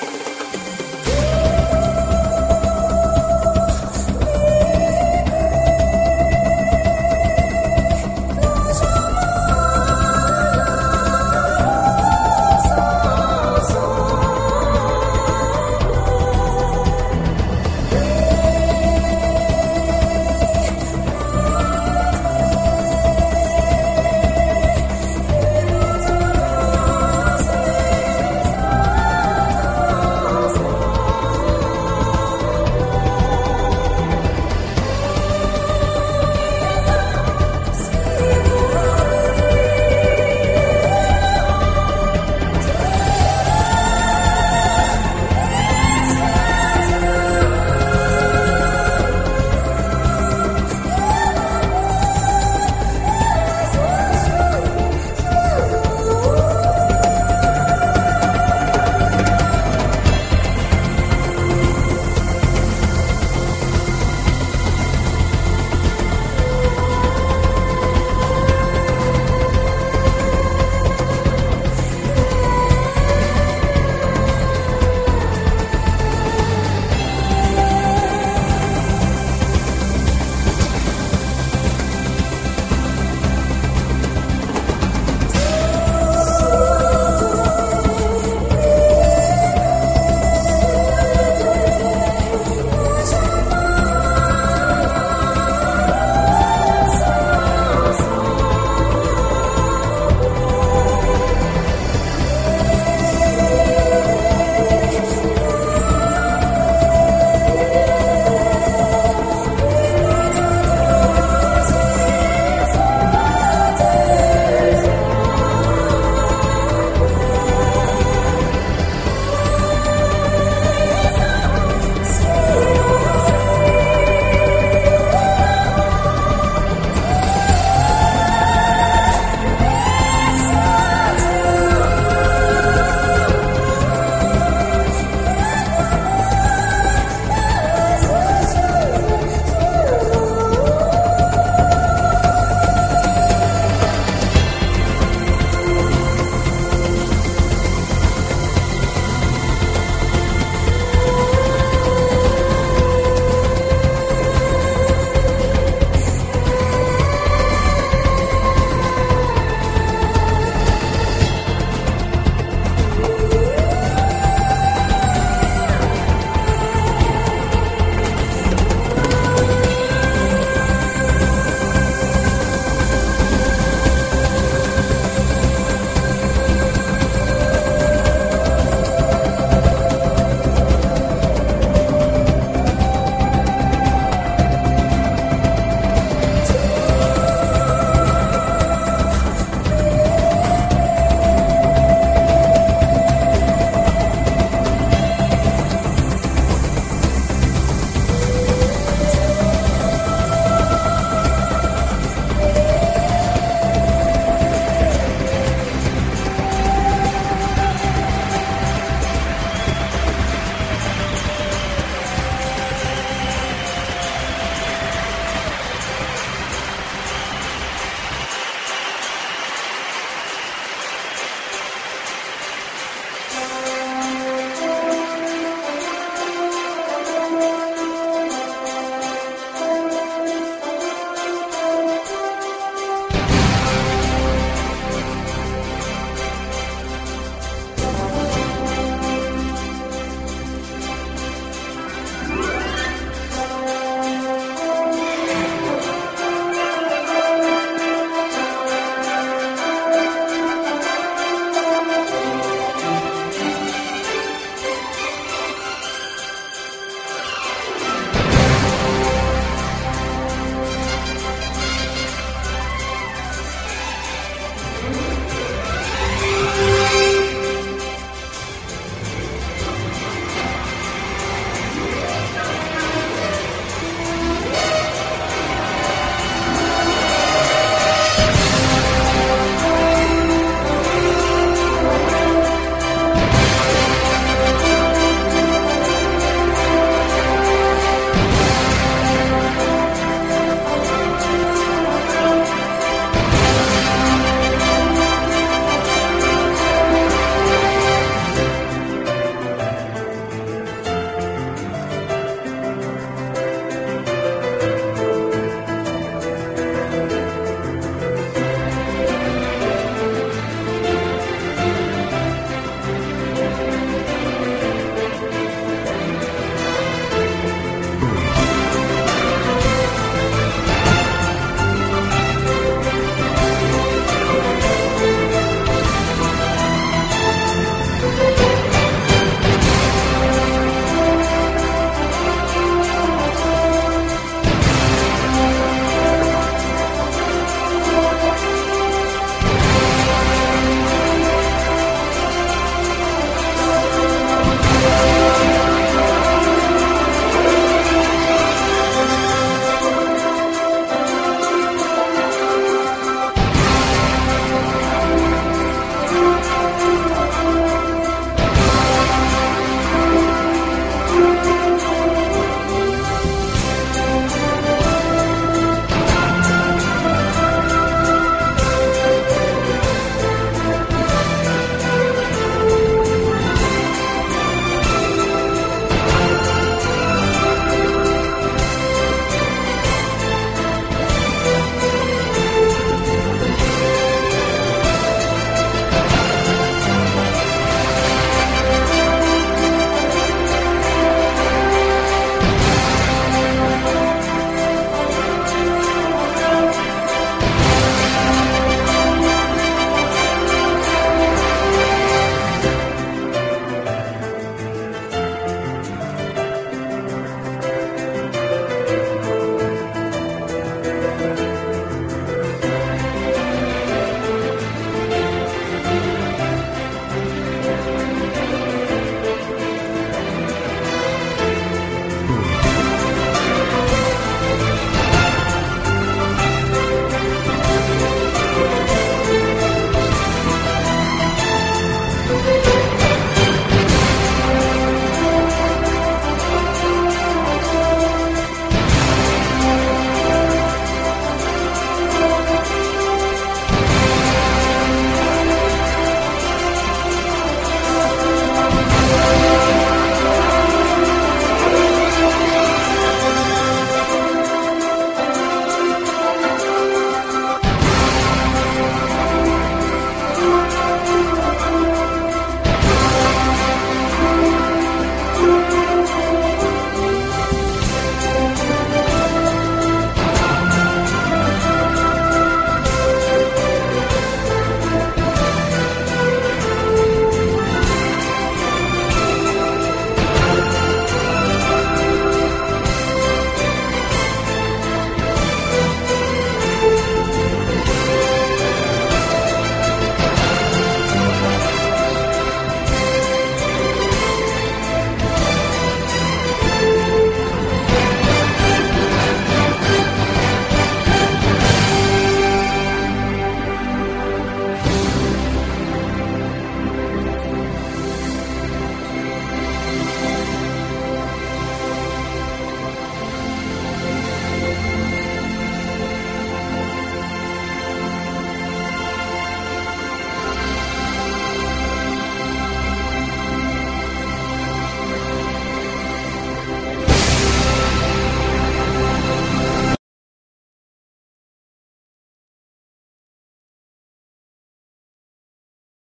Bye.